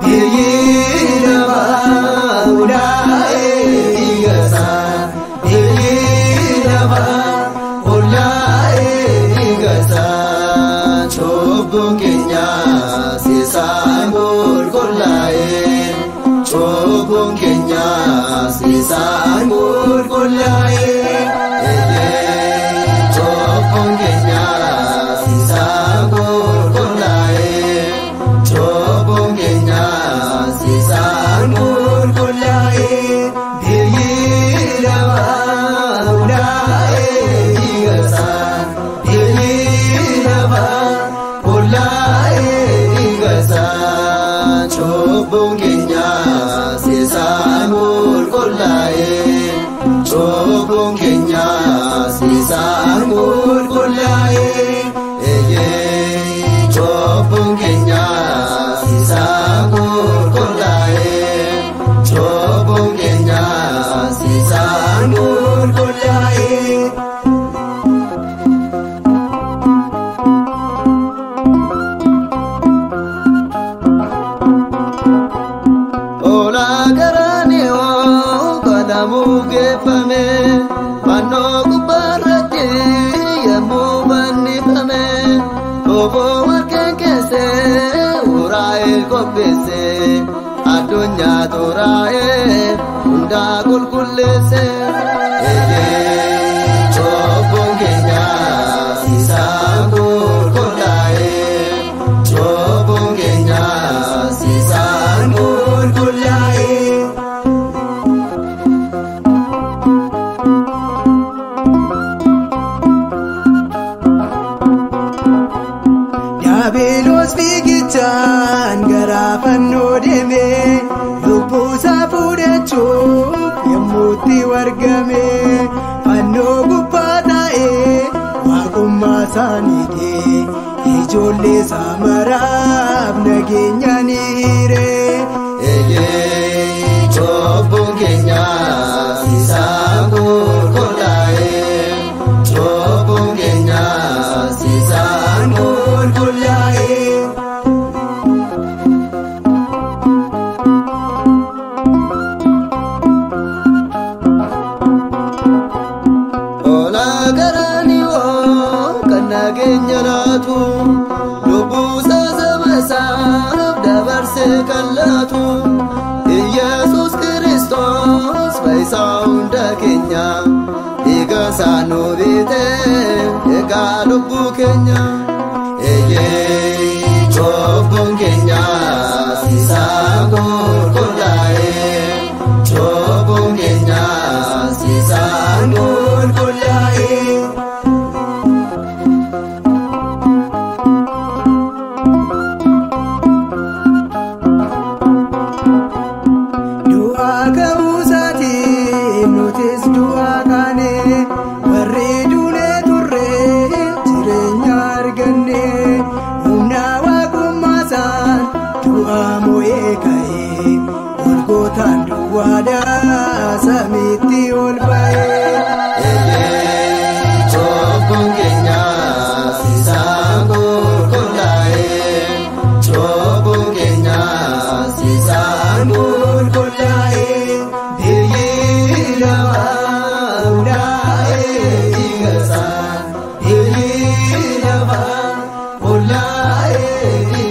别依 cubbuun keenya seesaan qulqullaa'e cubbuun keenya seesaan qulqullaa'e cubbuun keenya seesaan qulqullaa'e garaaniyoo qalamuuf geeffame fannoo gubbaarratti yemmuu fannifame oboo warqeen keessee uraa'ee qopheesse addunyaa xuraa'ee hundaa qulqulleesse. Yemmuutti wargame fannoo gubbaa taa'ee waaqummaa isaaniiti ijoollee isaa maraaf nageenya ni hire. Cobboon keenya ያገኘናቱ ንጉሠ ዘመሳብ ደበርስ ከለቱ ኢየሱስ ክርስቶስ ፈይሳው እንደኬኛ ይገሳኑ ቤቴ የቃልቡ ኬኛ teessistuu haataanee barree duulee turree jireenya argannee humna waaqummaasaan du'aa moo'ee ka'ee golgootaan duwwaadhaa samiitti ol ba'ee. Saan bulgul. ڀا بولائي